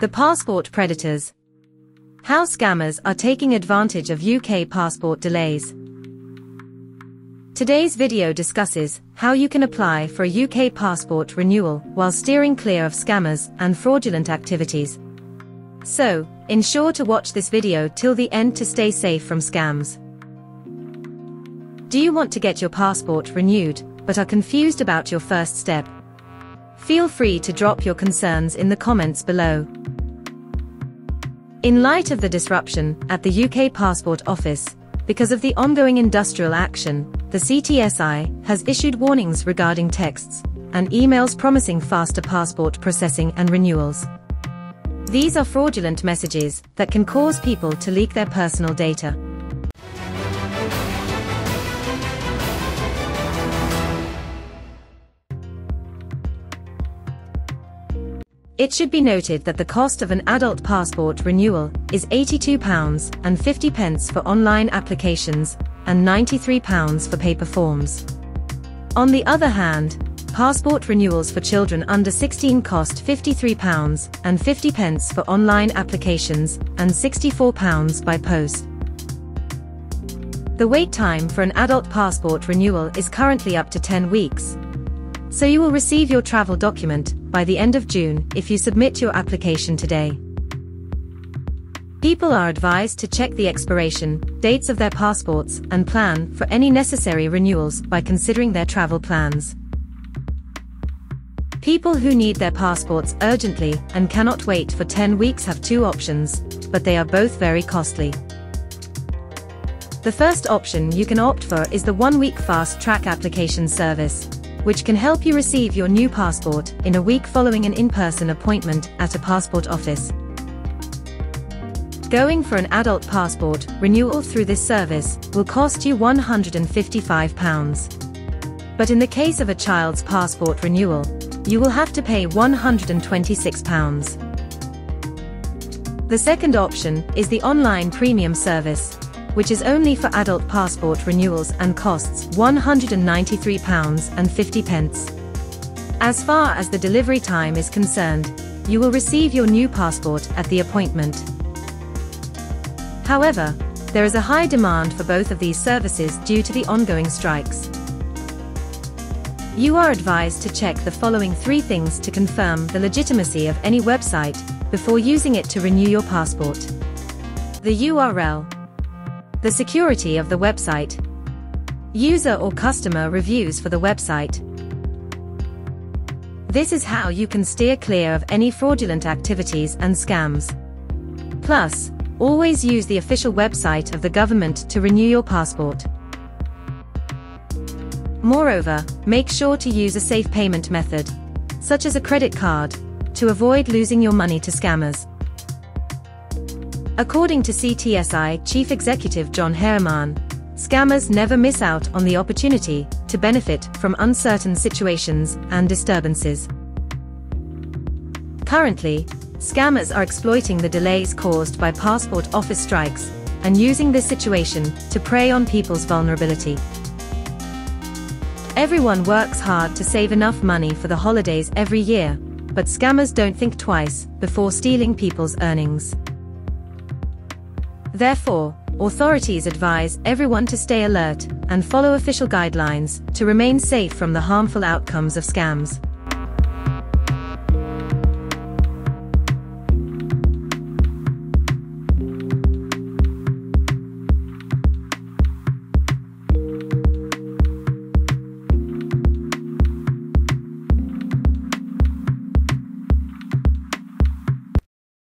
The Passport Predators. How scammers are taking advantage of UK passport delays. Today's video discusses how you can apply for a UK passport renewal while steering clear of scammers and fraudulent activities. So, ensure to watch this video till the end to stay safe from scams. Do you want to get your passport renewed, but are confused about your first step? Feel free to drop your concerns in the comments below. In light of the disruption at the UK Passport Office, because of the ongoing industrial action, the CTSI has issued warnings regarding texts and emails promising faster passport processing and renewals. These are fraudulent messages that can cause people to leak their personal data. It should be noted that the cost of an adult passport renewal is £82.50 for online applications and £93 for paper forms. On the other hand, passport renewals for children under 16 cost £53 and 50 pence for online applications and £64 by post. The wait time for an adult passport renewal is currently up to 10 weeks. So you will receive your travel document by the end of June if you submit your application today. People are advised to check the expiration dates of their passports and plan for any necessary renewals by considering their travel plans. People who need their passports urgently and cannot wait for 10 weeks have two options, but they are both very costly. The first option you can opt for is the one-week fast-track application service which can help you receive your new passport in a week following an in-person appointment at a passport office. Going for an adult passport renewal through this service will cost you £155. But in the case of a child's passport renewal, you will have to pay £126. The second option is the online premium service, which is only for adult passport renewals and costs £193.50. As far as the delivery time is concerned, you will receive your new passport at the appointment. However, there is a high demand for both of these services due to the ongoing strikes. You are advised to check the following three things to confirm the legitimacy of any website before using it to renew your passport. The URL, the security of the website. User or customer reviews for the website. This is how you can steer clear of any fraudulent activities and scams. Plus, always use the official website of the government to renew your passport. Moreover, make sure to use a safe payment method, such as a credit card, to avoid losing your money to scammers. According to CTSI Chief Executive John Herriman, scammers never miss out on the opportunity to benefit from uncertain situations and disturbances. Currently, scammers are exploiting the delays caused by passport office strikes and using this situation to prey on people's vulnerability. Everyone works hard to save enough money for the holidays every year, but scammers don't think twice before stealing people's earnings. Therefore, authorities advise everyone to stay alert and follow official guidelines to remain safe from the harmful outcomes of scams.